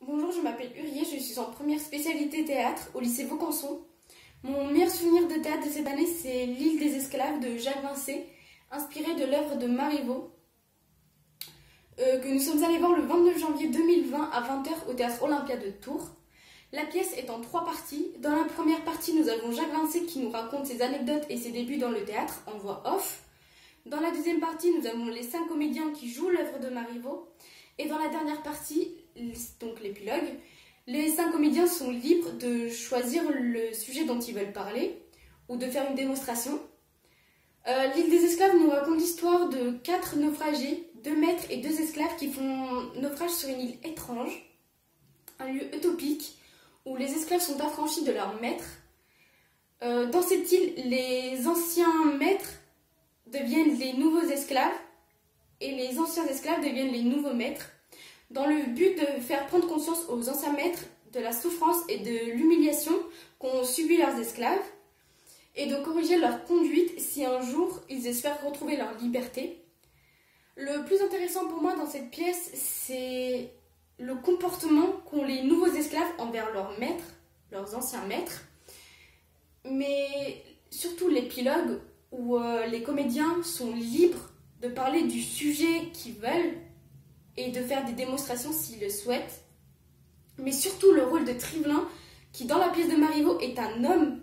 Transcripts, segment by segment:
Bonjour, je m'appelle Urier, je suis en première spécialité théâtre au lycée Vaucanson. Mon meilleur souvenir de théâtre de cette année, c'est L'île des esclaves de Jacques Vincé, inspiré de l'œuvre de Marivaux, euh, que nous sommes allés voir le 29 janvier 2020 à 20h au théâtre Olympia de Tours. La pièce est en trois parties. Dans la première partie, nous avons Jacques Vincé qui nous raconte ses anecdotes et ses débuts dans le théâtre en voix off. Dans la deuxième partie, nous avons les cinq comédiens qui jouent l'œuvre de Marivaux. Et dans la dernière partie, donc l'épilogue, les cinq comédiens sont libres de choisir le sujet dont ils veulent parler ou de faire une démonstration. Euh, L'île des esclaves nous raconte l'histoire de quatre naufragés, deux maîtres et deux esclaves qui font naufrage sur une île étrange, un lieu utopique où les esclaves sont affranchis de leurs maîtres. Euh, dans cette île, les anciens maîtres deviennent les nouveaux esclaves et les anciens esclaves deviennent les nouveaux maîtres, dans le but de faire prendre conscience aux anciens maîtres de la souffrance et de l'humiliation qu'ont subi leurs esclaves, et de corriger leur conduite si un jour ils espèrent retrouver leur liberté. Le plus intéressant pour moi dans cette pièce, c'est le comportement qu'ont les nouveaux esclaves envers leurs maîtres, leurs anciens maîtres, mais surtout l'épilogue où euh, les comédiens sont libres de parler du sujet qu'ils veulent et de faire des démonstrations s'ils le souhaitent. Mais surtout le rôle de Trivelin, qui dans la pièce de Marivaux est un homme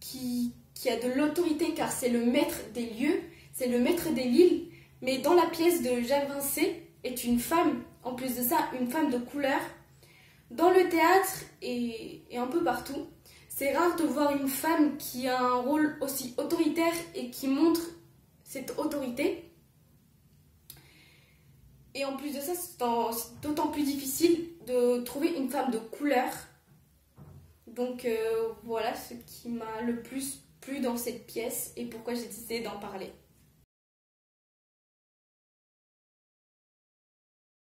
qui, qui a de l'autorité car c'est le maître des lieux, c'est le maître des l'île, mais dans la pièce de Jacques Vincé est une femme, en plus de ça, une femme de couleur. Dans le théâtre et un peu partout, c'est rare de voir une femme qui a un rôle aussi autoritaire et qui montre cette autorité. Et en plus de ça, c'est d'autant plus difficile de trouver une femme de couleur. Donc euh, voilà ce qui m'a le plus plu dans cette pièce et pourquoi j'ai décidé d'en parler.